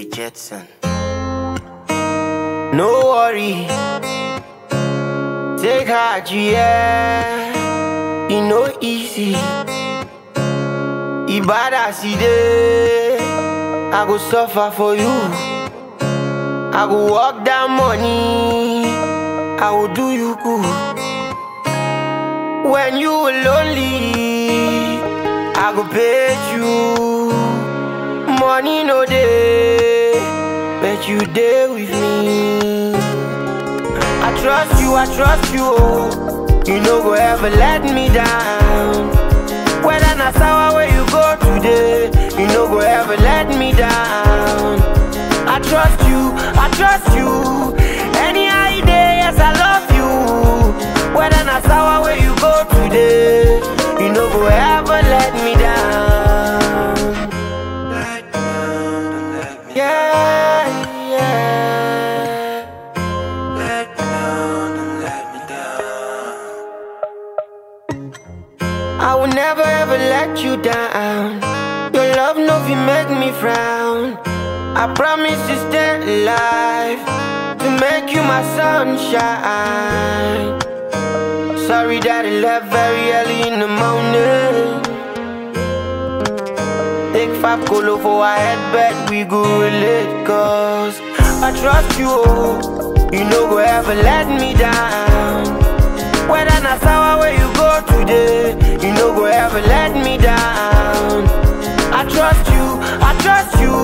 Ejedson. No worry, take heart, yeah. It no easy. Ibada see day, I go suffer for you. I go work that money, I will do you good. When you were lonely, I go pay you. Money no day, but you day with me. I trust you, I trust you, oh. You no go ever let me down. Whether na sour where you go today, you no go ever let me down. I trust you, I trust you. Any idea, yes I love you. Whether na sour where you go today, I will never ever let you down. Your love no fi make me frown. I promise to stay alive to make you my sunshine. Sorry that I left very early in the morning. Take five colo for our head bed, we go relate cause I trust you, oh. you no go ever let me down. Whether na sour where you go today, you no go ever let me down. I trust you, I trust you.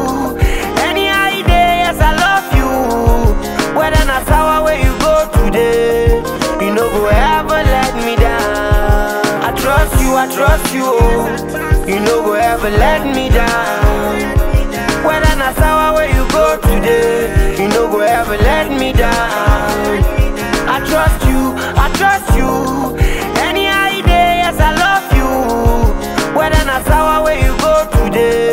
Any idea, yes I love you. Whether na sour where you go today, you no go ever let me down. I trust you, I trust you. You no go ever let me. I trust you. Any idea, yes, I love you. Whether that's how I way you go today.